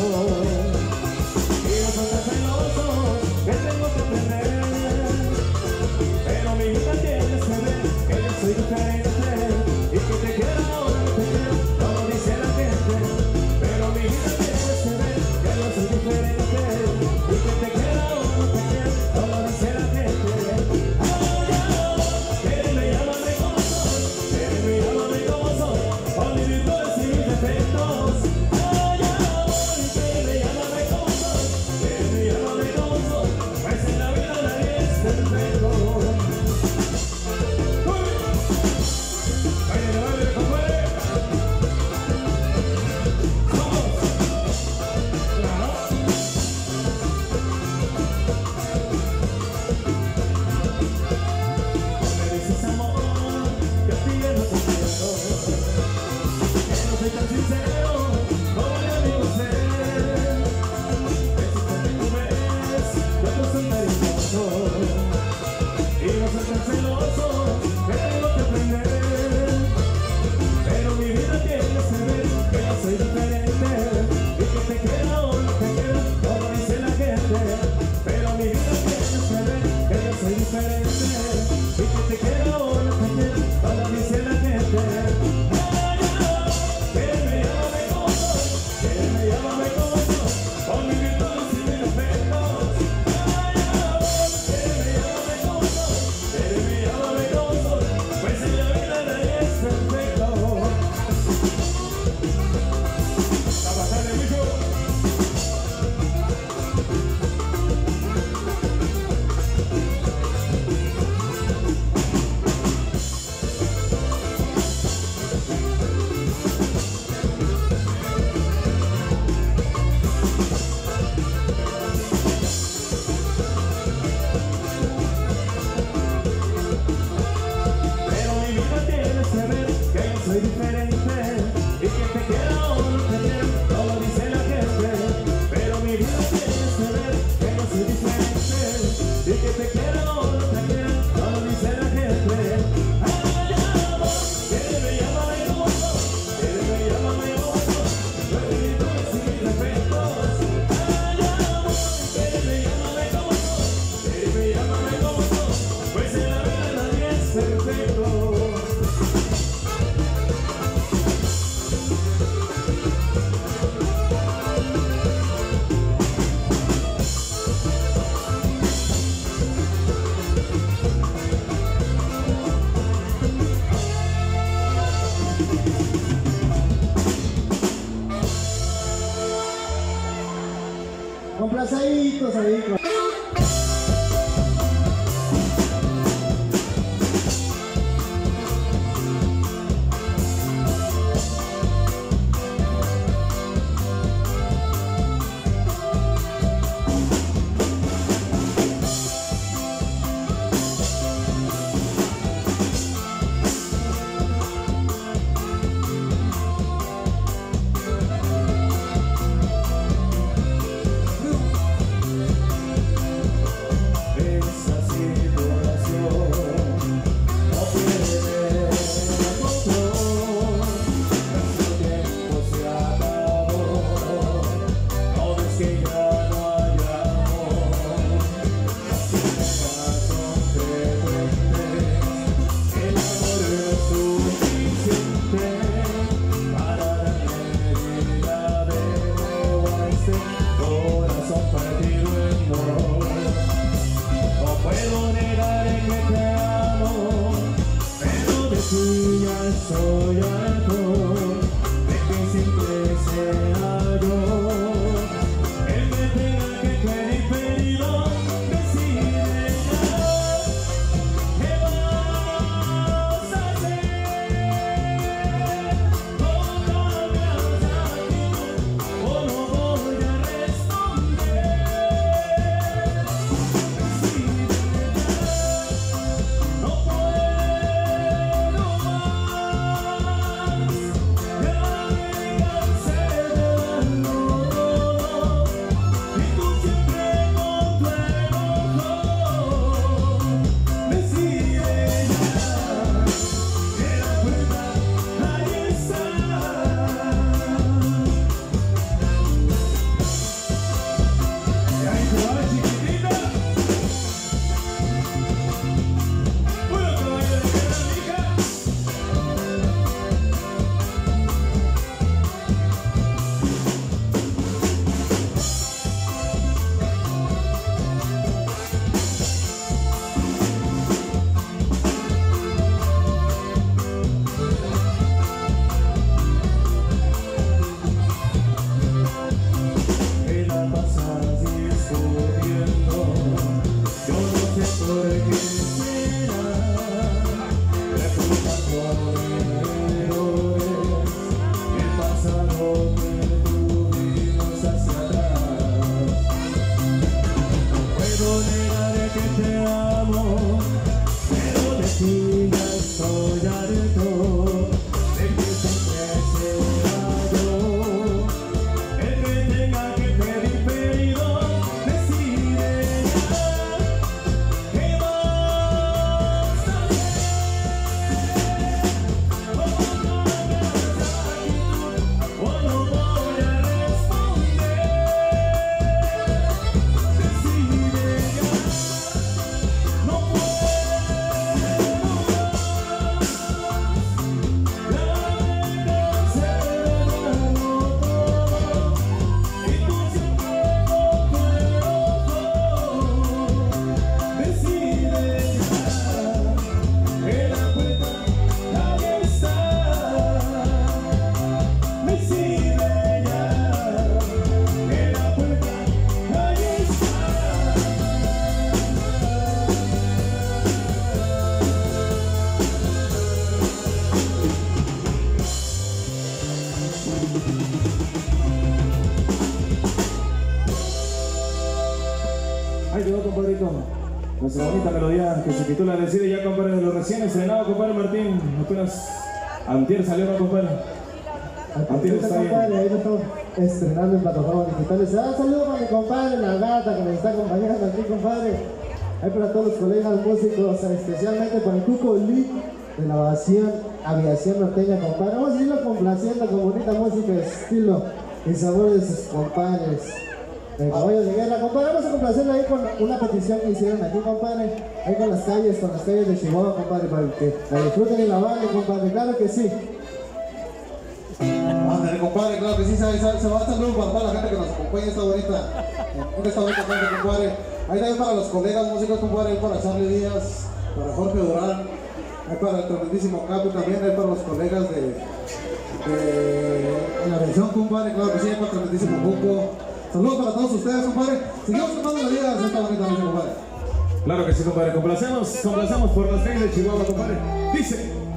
Oh. Ya que se titula Decide ya, compadre, de lo recién estrenado, compadre Martín. Apenas antier salió, ¿no, compadre? Antier está bien. ahí lo estrenando en plataformas digitales. Ah, saludo para mi compadre, la gata que me está acompañando aquí, compadre. Ahí para todos los colegas músicos, especialmente para el Cuco Lee de la aviación, aviación norteña, compadre. Vamos a irlo complaciendo con bonita música, estilo y sabor de sus compadres. De caballos de guerra, compadre, vamos a complacerlo ahí con una petición que hicieron aquí, compadre. Ahí con las calles, con las calles de Chihuahua, compadre, para que la disfruten y la bailen, compadre. Claro que sí. Ándale, compadre, claro que sí, se, va a saludo para toda la gente que nos acompaña esta bonita, esta bonita compadre. Ahí también para los colegas músicos, compadre, ahí para Charlie Díaz, para Jorge Durán, ahí para el tremendísimo Capi también, ahí para los colegas de, la aviación, compadre, claro que sí, ahí para el tremendísimo Cuco. Saludos para todos ustedes, compadre. Seguimos tomando la vida de esta bonita noche, compadre. Claro que sí, compadre. Complacemos, complacemos por las calles de Chihuahua, compadre. Dice.